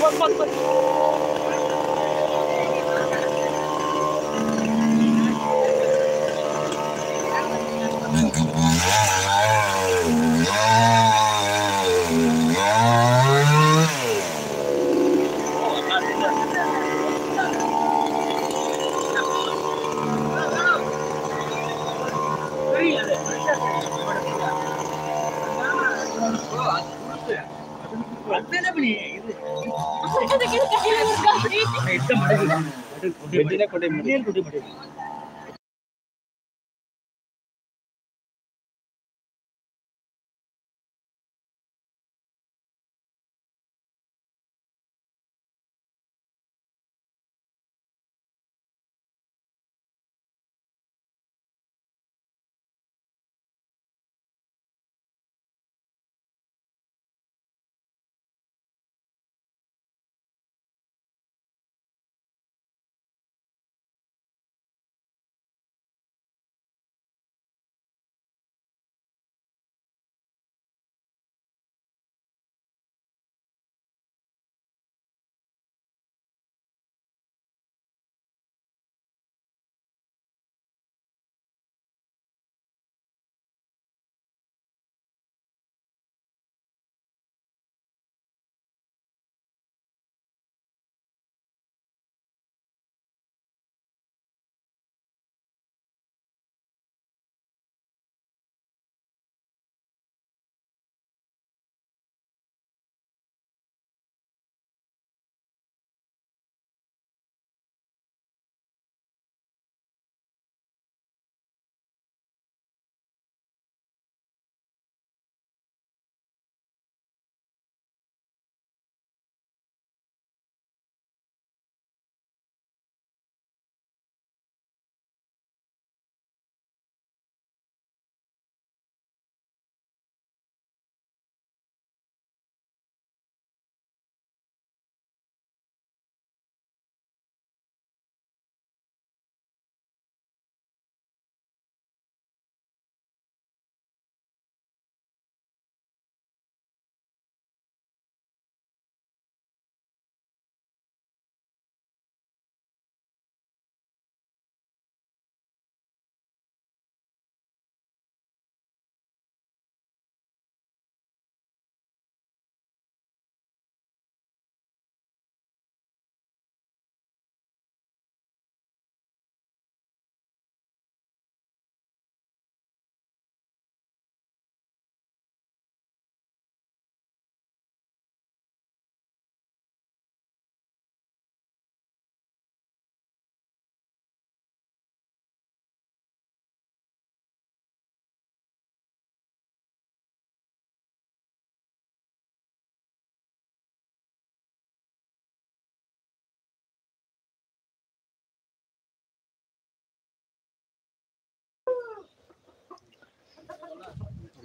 Quên, quên, quên. ಕೊಟ್ಟೆ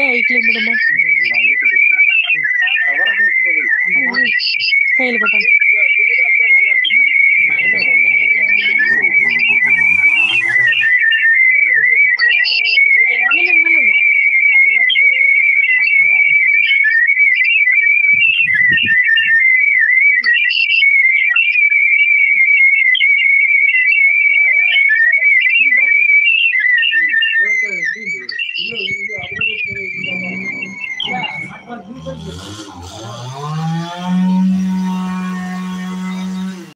மட்டும் வைக்கல மட்டுமா கையில் போட்டாங்க